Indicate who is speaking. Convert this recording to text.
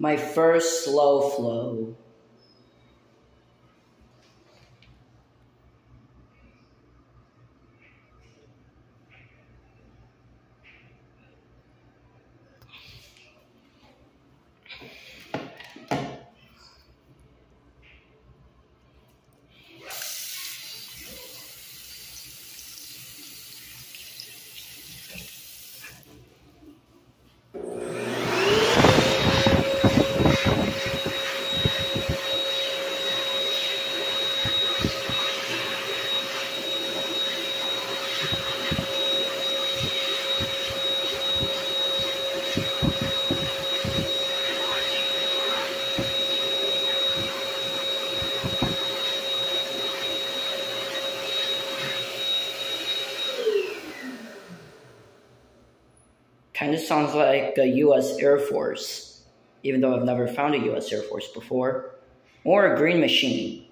Speaker 1: My first slow flow. Kind of sounds like a US Air Force, even though I've never found a US Air Force before. Or a green machine.